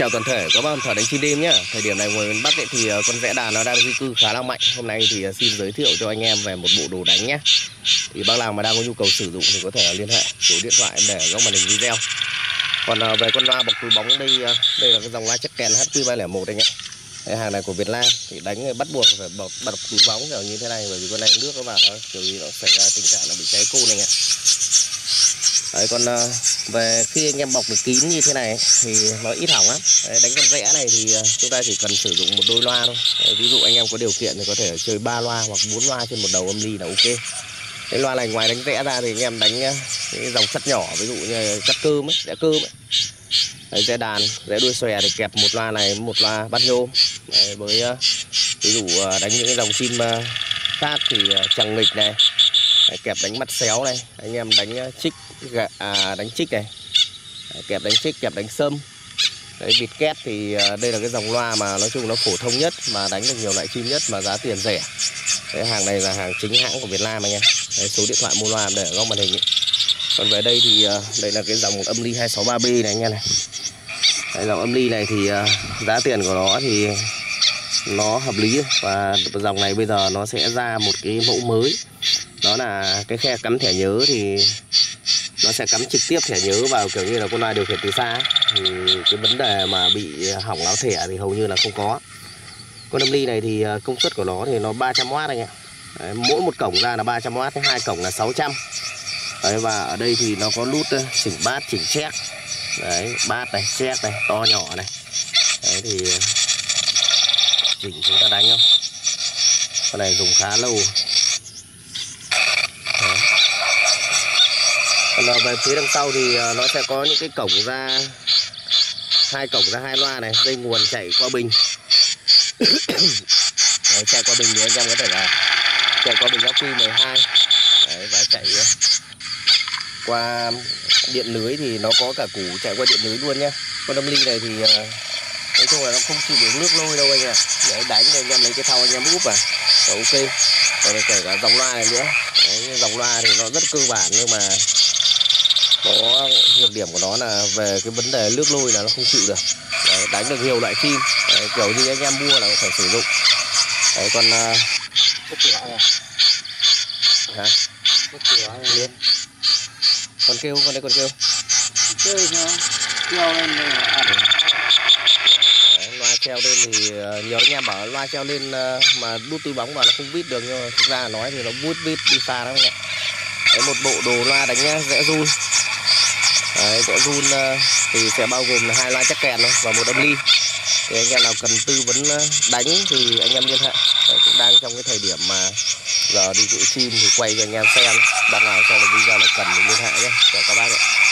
Chào toàn thể các bạn thợ đánh chim đêm nhé Thời điểm này ngoài miền Bắc ấy, thì ờ, con vẽ đàn nó đang di cư khá là mạnh. Hôm nay thì ờ, xin giới thiệu cho anh em về một bộ đồ đánh nhé Thì bác nào mà đang có nhu cầu sử dụng thì có thể liên hệ số điện thoại em để góc màn hình video. Còn ờ, về con loa bọc túi bóng đây đây là cái dòng loa chắc kèn HQ301 anh ạ. Cái hàng này của Việt Nam thì đánh bắt buộc phải bọc bọc túi bóng kiểu như thế này bởi vì con này nước nó vào nó kiểu gì nó xảy ra tình trạng là bị cháy côn này ạ. Đấy còn ờ, về khi anh em bọc được kín như thế này thì nó ít hỏng lắm. Đấy, đánh con vẽ này thì ờ, chúng ta chỉ cần sử dụng một đôi loa thôi. Đấy, ví dụ anh em có điều kiện thì có thể chơi ba loa hoặc bốn loa trên một đầu âm ly là ok. Cái loa này ngoài đánh vẽ ra thì anh em đánh ờ, cái dòng sắt nhỏ ví dụ như sắt cơm ấy rẽ cơm ấy. Đấy, rẽ đàn rẽ đuôi xòe thì kẹp một loa này một loa bắt nhôm. Đấy, với ví dụ đánh những cái dòng sim khác thì chẳng nghịch này. Đấy, kẹp đánh mắt xéo này. Anh em đánh ờ, chích gà- à, đánh chích này. Đấy, kẹp đánh chích kẹp đánh sâm. Đấy vịt két thì ờ, đây là cái dòng loa mà nói chung nó phổ thông nhất mà đánh được nhiều loại chim nhất mà giá tiền rẻ. Cái hàng này là hàng chính hãng của Việt Nam anh em. Đấy, số điện thoại mua loa để ở góc màn hình ấy. còn về đây thì ờ, đây là cái dòng âm ly 263B này anh em này. Đấy, dòng âm ly này thì giá tiền của nó thì nó hợp lý. Và dòng này bây giờ nó sẽ ra một cái mẫu mới đó là cái khe cắm thẻ nhớ thì nó sẽ cắm trực tiếp thẻ nhớ vào kiểu như là con loài điều khiển từ xa thì cái vấn đề mà bị hỏng láo thẻ thì hầu như là không có. Con âm ly này thì à, công suất của nó thì nó 300W anh ạ. Đấy, mỗi một cổng ra là 300W thế hai cổng là 600 Đấy, và ở đây thì nó có nút chỉnh bát chỉnh check đấy bát này check này to nhỏ này. Đấy thì à, chỉnh chúng ta đánh không? Con này dùng khá lâu. Còn về phía đằng sau thì ờ, nó sẽ có những cái cổng ra hai cổng ra hai loa này dây nguồn chạy qua bình. Đấy, chạy qua bình thì anh em có thể là chạy qua bình ắc quy 12 Đấy, và chạy ờ, qua điện lưới thì nó có cả củ chạy qua điện lưới luôn nhá. Con đâm ly này thì ờ, nói chung là nó không chịu được nước lôi đâu anh ạ. Để đánh thì anh em lấy cái thau anh em úp vào. Và ok. Còn kể cả dòng loa này nữa. Đấy, dòng loa thì nó rất cơ bản nhưng mà có nhược điểm của nó là về cái vấn đề nước lôi là nó không chịu được. Đấy, đánh được nhiều loại chim Đấy, kiểu như anh em mua là cũng phải sử dụng. Đấy, còn này, hả? Liên. con kêu con đây con kêu. Treo lên à, Đấy, loa treo lên thì nhiều anh em bảo loa treo lên mà đút túi bóng vào nó không vít được nhưng mà thực ra nói thì nó vút vít đi xa lắm anh ạ Đấy, một bộ đồ loa đánh à, nhá, rẽ run. Đấy, rẽ run à, thì sẽ bao gồm là hai loa chắc kèn thôi và một âm ly. Thì anh em nào cần tư vấn à, đánh thì anh em liên hệ. Đấy, cũng đang trong cái thời điểm mà giờ đi giữ chim thì quay cho anh em xem. Bác nào xem được video là cần thì liên hệ nhé. Chào các bác ạ.